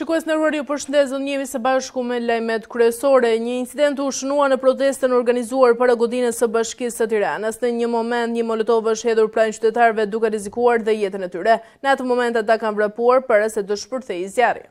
Shikues të nderuar ju përshëndes unë, jemi së bashku me lajmet kryesore. Një incident u shënua në protestën organizuar para godinës së bashkisë së Tiranës. Në një moment një molotov është hedhur pranë qytetarëve duke rrezikuar dhe jetën e tyre. Në atë moment ata kanë vrapuar para se të shpërthejë zjarri.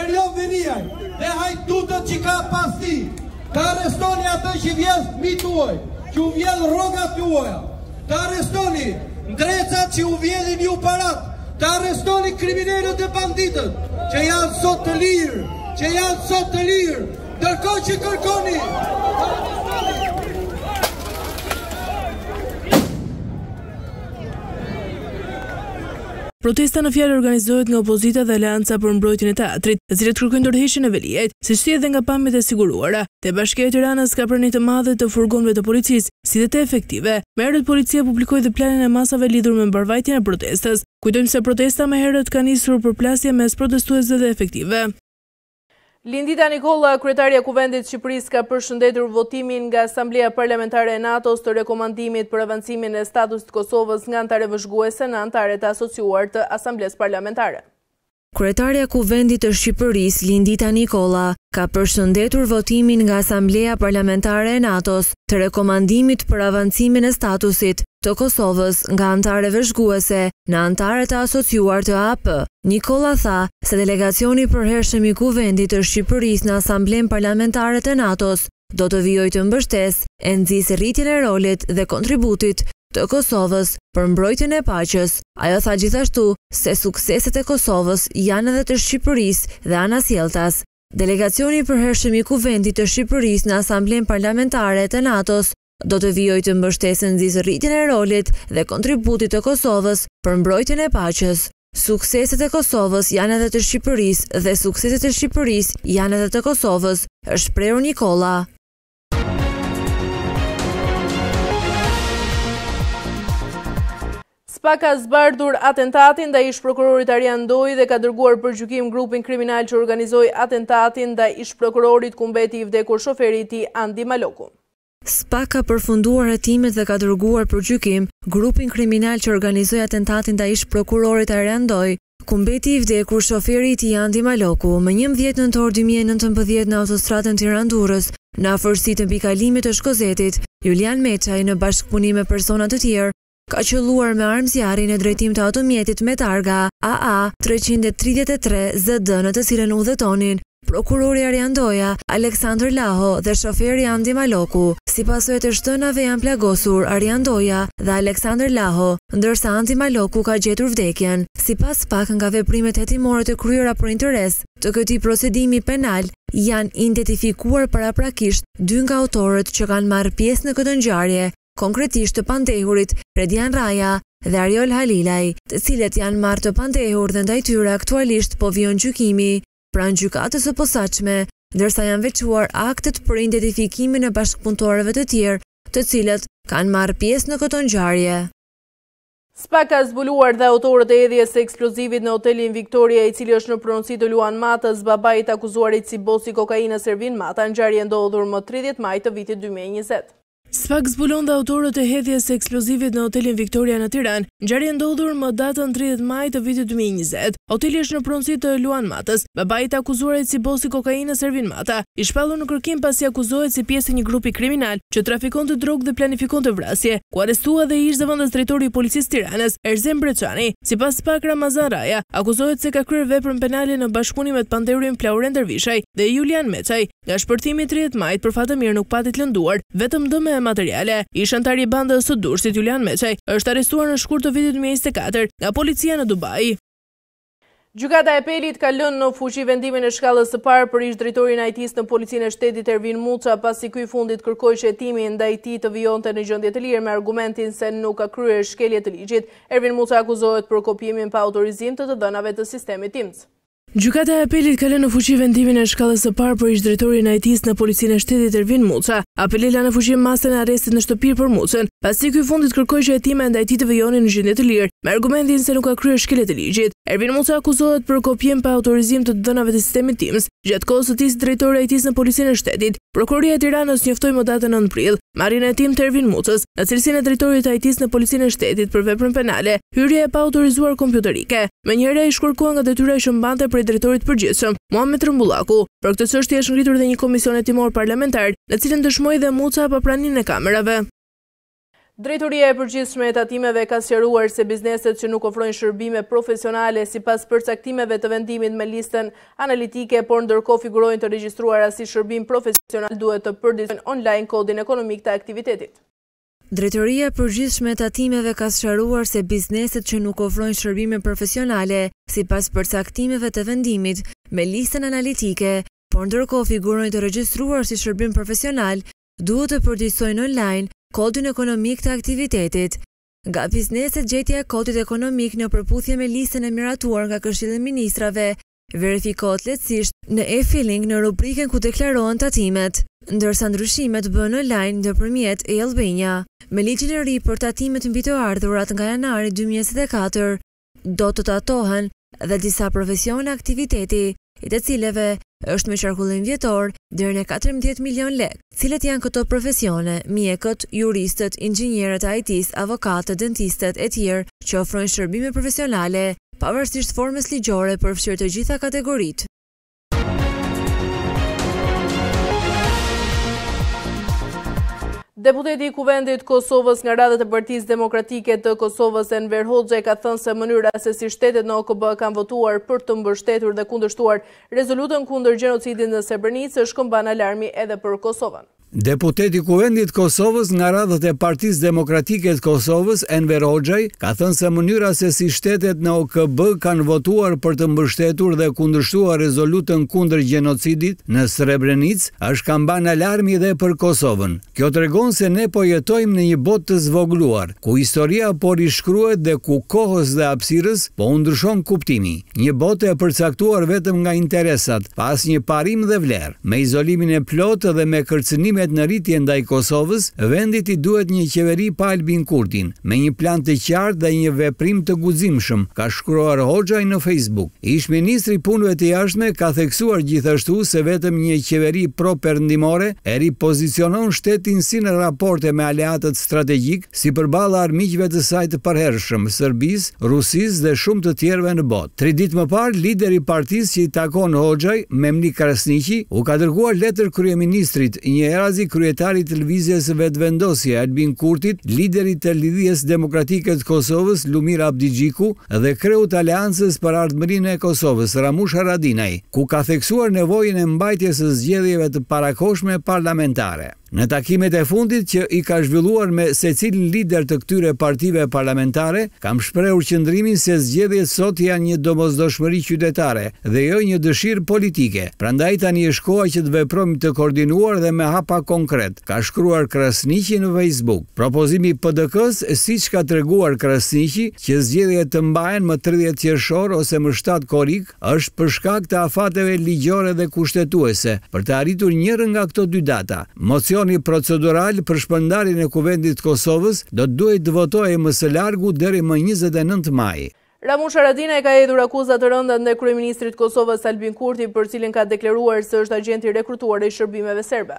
Erion Veliaj dhe hajdutët që ka pas tij. Të arrestoni atë që vjedh fëmijët tuaj, që u vjedh rrogat tuaja. Të arrestoni Ndrecat që u vjedhin ju paratë. Të arrestoni kriminelët e banditët që janë sot të lirë, që janë sot të lirë. Ndërkohë që kërkoni Protesta në fjalë organizohet nga opozita dhe Aleanca për Mbrojtjen e Teatrit, të cilët kërkojnë dorëheqjen e Veliajt. Siç shihet dhe nga pamjet e siguruara, te Bashkia e Tiranës ka prani të madhe të furgonëve të policisë, si dhe të efektivëve. Më herët policia publikoi dhe planin e masave lidhur me mbarëvajtjen e protestës. Kujtojmë se protesta më herët ka nisur përplasje mes protestuesve dhe efektivëve. Lindita Nikolla, kryetarja e Kuvendit të Shqipërisë ka përshëndetur votimin nga Asambleja Parlamentare e NATO-s të rekomandimit për avancimin e statusit të Kosovës nga anëtare vëzhguese në anëtare të asociuar të Asamblesë Parlamentare. Kryetarja e Kuvendit të Shqipërisë, Lindita Nikolla, ka përshëndetur votimin nga Asambleja Parlamentare e NATO-s të rekomandimit për avancimin e statusit të Kosovës nga anëtare vëzhguese në anëtare të asociuar të AP, Nikolla tha se delegacioni i përhershëm i Kuvendit të Shqipërisë në Asamblenë Parlamentare të NATO-s do të vijojë të mbështesë e nxisë rritjen e rolit dhe kontributit të Kosovës për mbrojtjen e paqes. Ajo tha gjithashtu se sukseset e Kosovës janë edhe të Shqipërisë dhe anasjelltas. Delegacioni i përhershëm i Kuvendit të Shqipërisë në Asamblenë Parlamentare të NATO-s do të vijojë të mbështesë e nxisë rritjen e rolit dhe kontributit të Kosovës për mbrojtjen e paqes. Sukseset e Kosovës janë edhe të Shqipërisë dhe sukseset e Shqipërisë janë edhe të Kosovës, është shprehur Nikolla. SPAK ka zbardhur atentatin ndaj ish-prokurorit Arjan Ndoja dhe ka dërguar për gjykim grupin kriminal që organizoi atentatin ndaj ish-prokurorit ku mbeti i vdekur shoferi i tij Andi Maloku. SPAK ka përfunduar hetimet dhe ka dërguar për gjykim grupin kriminal që organizoi atentatin ndaj ish-prokurorit Arjan Doi ku mbeti i vdekur shoferi i tij Andi Maloku, më njëmbëdhjetë nëntor dy mijë e nëntëmbëdhjetë në autostradën Tiranë-Durrës, në afërsi të mbikalimit të Shkozetit, Julian Meçaj, në bashkëpunim me persona të tjerë, ka qëlluar me armë zjarri në drejtim të automjetit me targa AA treqind e tridhjetë e tre ZD në të cilën udhëtonin Prokurori Arjan Ndoja, Aleksandër Laho dhe shoferi Andi Maloku. Si pasojë të shtënave janë plagosur Arjan Ndoja dhe Aleksandër Laho, ndërsa Andi Maloku ka gjetur vdekjen. Sipas spak nga veprimet hetimore të kryera për interes të këtij procedimi penal janë identifikuar paraprakisht dy nga autorët që kanë marrë pjesë në këtë ngjarje, konkretisht të pandehurit Redian Rraja dhe Ariol Halilaj, të cilët janë marrë të pandehur dhe ndaj tyre aktualisht po vijon gjykimi. pranë Gjykatës së Posaçme, ndërsa janë veçuar aktet për identifikimin e bashkëpunëtorëve të tjerë të cilët kanë marrë pjesë në këto ngjarje. Spak ka zbuluar dhe autorët e hedhjes së eksplozivit në hotelin Victoria i cili është në pronësi të Luan Matës, babait të akuzuarit si bos i kokainës Ervin Mata, ngjarje e ndodhur më 30 maj të vitit 2020. Spak zbulon dhe autorët e hedhjes së eksplozivit në hotelin Victoria në Tiranë, ngjarje e ndodhur më datën tridhjetë maj të vitit dy mijë e njëzet. Hoteli është në pronësi të Luan Matës, babait të akuzuarit si bos i kokainës Ervin Mata, i shpallur në kërkim pasi akuzohet si pjesë e një grupi kriminal që trafikonte drogë dhe planifikonte vrasje, ku u arrestua dhe ish-zëvendës drejtori i Policisë së Tiranës, Erzen Breçani. Sipas spak Ramazan Rraja akuzohet se ka kryer veprën penale në bashkëpunim me të pandehurin Plaurent Dervishaj dhe Julian Meçaj. Nga shpërthimi i tridhjetë majit për fat të mirë nuk pati të lënduar vetëm dëme materiale. Ish-anëtari i bandës së Durrësit Julian Meçaj është arrestuar në shkurt të vitit dy mijë e njëzet e katër nga policia në Dubai. Gjykata e Apelit ka lënë në fuqi vendimin e shkallës së parë për ish-drejtorin e IT-së në Policinë e Shtetit Ervin Muca, pasi ky i fundit kërkoi që hetimi ndaj tij të vijonte në gjendje të lirë me argumentin se nuk ka kryer shkelje të ligjit. Ervin Muca akuzohet për kopjimin pa autorizim të të dhënave të sistemit TIMS. Gjykata e Apelit ka lënë në fuqi vendimin e shkallës së parë për ish-drejtorin e IT-së në Policinë e Shtetit Ervin Muca. Apeli la në fuqi masën e arrestit në shtëpi për Mucën, pasi ky fundit kërkoi që hetimet ndaj tij të vijonin në gjendje të lirë, me argumentin se nuk ka kryer shkelje të ligjit. Ervin Muca akuzohet për kopjim pa autorizim të të dhënave të sistemit TIMS, gjatë kohës së tij si drejtor i IT-së në Policinë e Shtetit. Prokuroria e Tiranës njoftoi më datën nëntë prill, marrjen në hetim të Ervin Mucës, në cilësinë e drejtorit të IT-së në Policinë e Shtetit për veprën penale, Hyrje e paautorizuar kompjuterike. Menjëherë ai u shkarkua nga detyra që mbante prej drejtorit të përgjithshëm, Muhamet Rrumbullaku. Për këtë çështje është ngritur dhe një komision hetimor parlamentar, në të cilin dëshmoi dhe Muca pa praninë e kamerave. Drejtoria e Përgjithshme e Tatimeve ka sqaruar se bizneset që nuk ofrojnë shërbime profesionale sipas përcaktimeve të vendimit me listën analitike, por ndërkohë figurojnë të regjistruara si shërbim profesional duhet të përditësojnë online kodin ekonomik të aktivitetit. Drejtoria e Përgjithshme e Tatimeve ka sqaruar se bizneset që nuk ofrojnë shërbime profesionale sipas përcaktimeve të vendimit me listën analitike, por ndërkohë figurojnë të regjistruar si shërbim profesional duhet të përditësojnë online kodin ekonomik të aktivitetit. Nga bizneset gjetja e kodit ekonomik në përputhje me listën e miratuar nga Këshilli i Ministrave verifikohet lehtësisht në e-filing në rubrikën ku deklarohen tatimet, ndërsa ndryshimet bëhen online ndërpërmjet e-Albania. Me ligjin e ri për tatimet mbi të ardhurat nga janari dy mijë e njëzet e katër, do të tatohen dhe disa profesione aktiviteti i të cilave është me qarkullim vjetor deri në katërmbëdhjetë milionë lekë. Cilat janë këto profesione, mjekët, juristët, inxhinierët e IT-së, avokatët, dentistët e tjerë që ofrojnë shërbime profesionale, pavarësisht formës ligjore përfshirë të gjitha kategoritë. Deputeti i Kuvendit të Kosovës nga radhët e Partisë Demokratike të Kosovës Enver Hoxhaj ka thënë se mënyra se si shtetet në OKB kanë votuar për të mbështetur dhe kundërshtuar rezolutën kundër gjenocidit në Srebrenicë është këmbanë alarmi edhe për Kosovën. Deputeti i Kuvendit të Kosovës nga radhët e Partisë Demokratike të Kosovës, Enver Hoxhaj, ka thënë se mënyra se si shtetet në OKB kanë votuar për të mbështetur dhe kundërshtuar rezolutën kundër gjenocidit në Srebrenicë është kambanë alarmi dhe për Kosovën. Kjo tregon se ne po jetojmë në një botë të zvogëluar. Ku historia po rishkruhet dhe ku kohës dhe hapësirës po u ndryshon kuptimi. Një botë e përcaktuar vetëm nga interesat, pa asnjë parim dhe vlerë. Me izolimin e plotë dhe me kërcënimet në rritje ndaj Kosovës, vendit i duhet një qeveri pa Albin Kurtin, me një plan të qartë dhe një veprim të guximshëm, ka shkruar Hoxhaj në Facebook. Ish-ministri i Punëve të Jashtme ka theksuar gjithashtu se vetëm një qeveri pro-perëndimore e ripozicionon shtetin si në raporte me aleatët strategjikë, si përballë armiqve të saj të përhershëm, Serbisë, Rusisë dhe shumë të tjerëve në botë. Tri ditë më parë, lideri i partisë që i takon Hoxhaj, Memli Krasniqi, u ka dërguar letër kryeministrit, njëherazi kryetarit të Lëvizjes Vetëvendosje, Albin Kurtit, liderit të Lidhjes Demokratike të Kosovës, Lumir Abdixhiku, dhe kreut të Aleancës për Ardhmërinë e Kosovës, Ramush Haradinaj, ku ka theksuar nevojën e mbajtjes së zgjedhjeve të parakohshme parlamentare. Në takimet e fundit që i ka zhvilluar me secilin lider të këtyre partive parlamentare, kam shprehur qëndrimin se zgjedhjet sot janë një domosdoshmëri qytetare dhe jo një dëshirë politike, prandaj tani është koha që të veprojmë të koordinuar dhe me hapa konkretë. ka shkruar Krasniqi në Facebook. Propozimi i PDK-së, siç ka treguar Krasniqi, që zgjedhjet të mbahen më tridhjetë qershor ose më shtatë korrik, është për shkak të afateve ligjore dhe kushtetuese për të arritur njërën nga këto dy data. Mocioni procedural për shpërndarjen e Kuvendit të Kosovës do të duhej të votohej më së largu deri më njëzet e nëntë maj. Ramush Haradinaj ka hedhur akuza të rënda ndaj kryeministrit të Kosovës Albin Kurti, për të cilin ka deklaruar se është agjent i rekrutuar i shërbimeve serbe.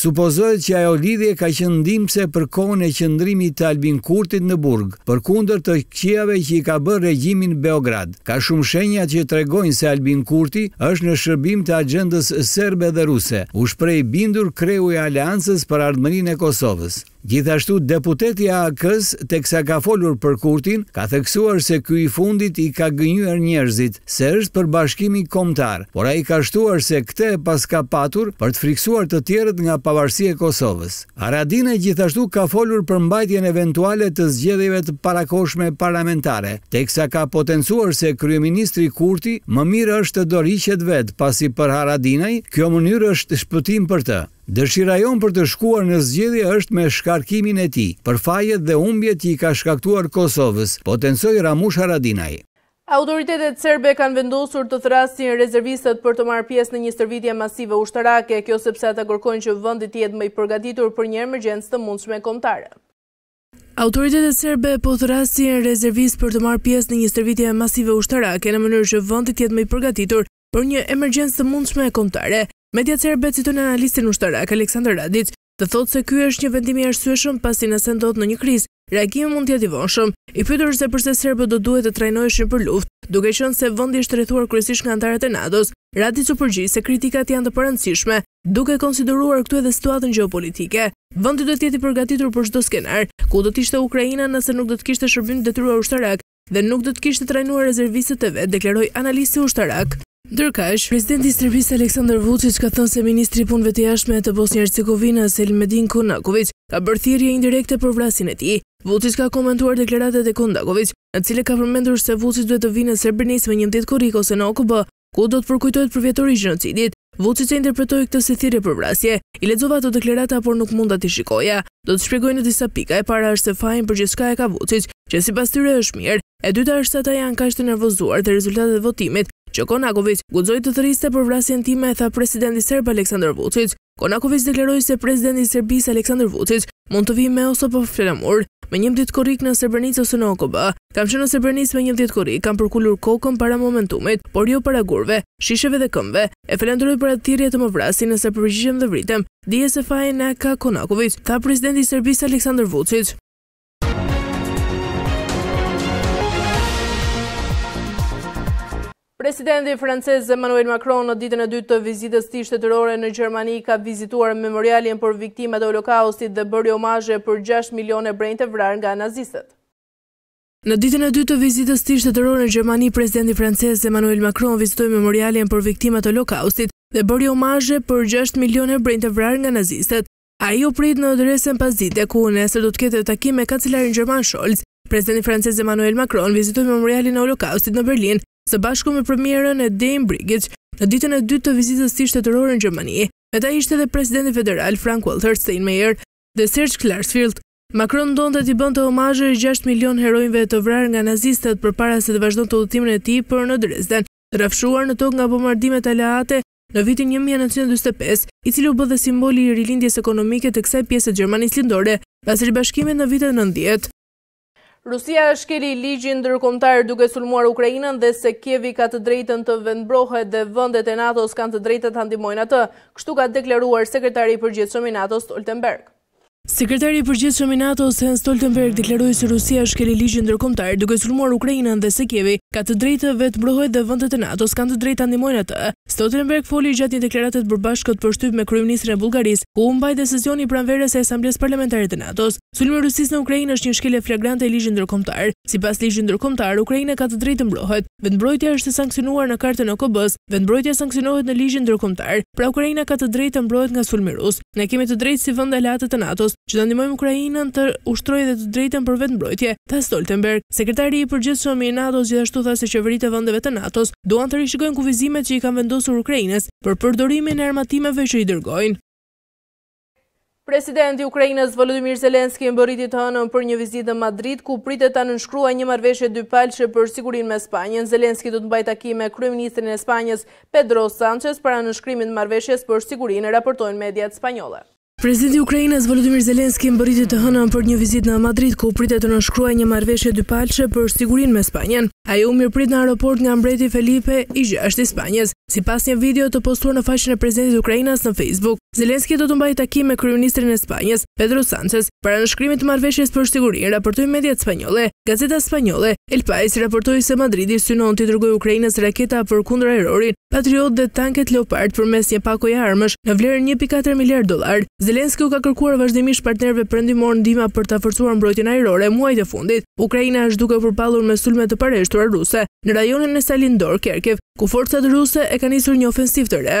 Supozohet që ajo lidhje ka qenë ndihmëse për kohën e qëndrimit të Albin Kurtit në burg, përkundër të këqijave që i ka bërë regjimi në Beograd. Ka shumë shenja që tregojnë se Albin Kurti është në shërbim të axhendës serbe dhe ruse, u shpreh i bindur kreu i Aleancës për Ardhmërinë e Kosovës. Gjithashtu, deputeti i AAK-së, teksa ka folur për Kurtin, ka theksuar se ky i fundit i ka gënjyer njerëzit, se është për bashkimin kombëtar, por ai ka shtuar se këtë e paska patur për të frikësuar të tjerët nga pavarësia e Kosovës. Haradinaj gjithashtu ka folur për mbajtjen eventuale të zgjedhjeve të parakohshme parlamentare, teksa ka potencuar se kryeministri Kurti më mirë është të dorëhiqet vetë, pasi për Haradinaj, kjo mënyrë është shpëtim për të. Dëshira jonë për të shkuar në zgjedhje është me shkarkimin e tij, për fajet dhe humbjet që i ka shkaktuar Kosovës, potencoi Ramush Haradinaj. Autoritetet serbe kanë vendosur të thërrasin rezervistët për të marrë pjesë në një stërvitje masive ushtarake, kjo sepse ata kërkojnë që vendi të jetë më i përgatitur për një emergjencë të mundshme kombëtare. Autoritetet serbe po thërrasin rezervistë për të marrë pjesë në një stërvitje masive ushtarake, në mënyrë që vendi të jetë më i përgatitur për një emergjencë të mundshme kombëtare. Mediat serbe citojnë analistin ushtarak Aleksandar Radic, të thotë se ky është një vendim i arsyeshëm pasi nëse ndodh në një krizë, reagimi mund të jetë i vonshëm. I pyetur se përse serbët do duhej të trajnoheshin për luftë, duke qenë se vendi është rrethuar kryesisht nga anëtarët e NATO-s, Radic u përgjigj se kritikat janë të parëndësishme, duke konsideruar këtu edhe situatën gjeopolitike. Vendi do të jetë i përgatitur për çdo skenar, ku do të ishte Ukraina nëse nuk do të kishte shërbim të detyruar ushtarak dhe nuk do të kishte trajnuar rezervistët e vet, deklaroi analisti ushtarak. Ndërkaq, presidenti i Serbisë Aleksandar Vuçiç ka thënë se ministri i Punëve të Jashtme të Bosnjë-Hercegovinës, Elmedin Konakoviç, ka bërë thirrje indirekte për vrasjen e tij. Vuçiç ka komentuar deklaratat e Konakoviç, në të cilat ka përmendur se Vuçiç duhet të vijë në Srebrenicë më njëmbëdhjetë korrik ose në OKB ku do të përkujtohet përvjetori i gjenocidit. Vuçiç e interpretoi këtë si thirrje për vrasje. I lexova ato deklarata, por nuk munda t'i shikoja. Do të shpjegoj në disa pika. E para është se fajin për gjithçka e ka Vuçiç, që sipas tyre është mirë. E dyta është se ata janë kaq të nervozuar me rezultatet e votimit, që Konakoviç guxoi të thërriste për vrasjen time, tha presidenti serb Aleksandar Vuçiç. Konakoviq deklaroi se presidenti i Serbisë, Aleksandër Vuçiq, mund të vijë me ose pa flamur, me njëmbëdhjetë korrik në Srebrenicë ose në OKB. Kam qenë në Srebrenicë me njëmbëdhjetë korrik, kam përkulur kokën para momentumit, por jo para gurëve, shisheve dhe këmbëve. E falënderoj për atë thirrje të më vrasin nëse përgjigjem dhe vritem, dije se fajin e ka Konakoviq, tha presidenti i Serbisë, Aleksandër Vuçiq. Presidenti francez Emmanuel Macron në ditën e dytë të vizitës tij shtetërore në Gjermani ka vizituar memorialin për viktimat e Holokaustit dhe bëri omazhe për 6 milionë hebrenjtë e vrarë nga nazistët. Në ditën e dytë të vizitës tij shtetërore në Gjermani, presidenti francez Emmanuel Macron vizitoi memorialin për viktimat e Holokaustit dhe bëri omazhe për 6 milionë hebrenjtë e vrarë nga nazistët. Ai u prit në Dresden pasdite, ku nesër do të ketë takim me kancelarin gjerman Scholz. Presidenti francez Emmanuel Macron vizitoi Memorialin e Holokaustit në Berlin, së bashku me premieren e Dame Brigitte, në ditën e dytë të vizitës tij shtetërore në Gjermani. Me ta ishte edhe presidenti federal Frank-Walter Steinmeier dhe Serge Klarsfeld. Macron donte t'i bënte omazhe gjashtë milionë heronjve të vrarë nga nazistët përpara se të vazhdonte udhëtimin e tij për në Dresden, të rrafshuar në tokë nga bombardimet aleate në vitin një mijë e nëntëqind e dyzet e pesë, i cili u bë dhe simboli i rilindjes ekonomike të kësaj pjese të Gjermanisë Lindore pas ribashkimit në vitet nëntëdhjetë. Rusia e shkeli ligjin ndërkombëtar duke sulmuar Ukrainën dhe se Kievi ka të drejtën të vetëmbrohet dhe vendet e NATO-s kanë të drejtën ta ndihmojnë atë, kështu ka deklaruar sekretari i përgjithshëm i NATO-s Stoltenberg. Sekretari i Përgjithshëm i NATO-s, Jens Stoltenberg, deklaroi se Rusia shkeli ligjin ndërkombëtar duke sulmuar Ukrainën dhe se Kievi ka të drejtë të vetëmbrohet dhe vendet e NATO-s kanë të drejtë ta ndihmojnë atë. Stoltenberg foli gjatë një deklarate të përbashkët për shtyp me kryeministrin e Bullgarisë, ku u mbajt dhe sesioni i pranverës së Asamblesë Parlamentare të NATO-s. Sulmi i Rusisë në Ukrainë është një shkelje flagrante e ligjit ndërkombëtar. Sipas ligjit ndërkombëtar, Ukraina ka të drejtë të mbrohet. Vetëmbrojtja është e sanksionuar në Kartën e OKB-së. Vetëmbrojtja sanksionohet në ligjin ndërkombëtar. Pra Ukraina ka të drejtë të mbrohet nga sulmi rus. Ne kemi të drejtë si vende aleate të NATO-s, që ta ndihmojmë Ukrainën të ushtrojë edhe të drejtën për vetëmbrojtje, tha Stoltenberg. Sekretari i Përgjithshëm i NATO-s gjithashtu tha se qeveritë e vendeve të NATO-s duan të rishikojnë kufizimet që i kanë vendosur Ukrainës për përdorimin e armatimeve që i dërgojnë. Presidenti i Ukrainës Volodymyr Zelensky mbërriti të hënën për një vizitë në Madrid, ku pritet ta nënshkruajë një marrëveshje dypalëshe për sigurinë me Spanjën. Zelensky do të mbajë takim me kryeministrin e Spanjës, Pedro Sanchez para nënshkrimit të marrëveshjes për sigurinë, raportojnë mediat spanjolle. Presidenti ukrainas Volodymyr Zelensky mbërriti të hënën për një vizitë në Madrid, ku pritet të nënshkruajë një marrëveshje dypalëshe për sigurinë me Spanjën. Ai u mirëprit në aeroport nga mbreti Felipe i gjashtë i Spanjës, sipas një video të postuar në faqen e presidentit ukrainas në Facebook. Zelensky do të mbajë takim me kryeministrin e Spanjës, Pedro Sanchez, Para nënshkrimit të marrëveshjes për sigurinë, raportojnë mediat spanjolle. Gazeta spanjolle, El Pais raportoi se Madridi synon t'i dërgojë Ukrainës raketa për kundërajrorin Patriot dhe tanket Leopard përmes një pakoje armësh në vlerën një pikë katër miliardë dollarë. Zelensky u ka kërkuar vazhdimisht partnerëve perëndimorë ndihma për ta forcuar mbrojtjen ajrore muajt e fundit. Ukraina është duke u përballur me sulme të pareshtura ruse në rajonin e saj lindor, Kharkiv, ku forcat ruse e kanë nisur një ofensivë të re.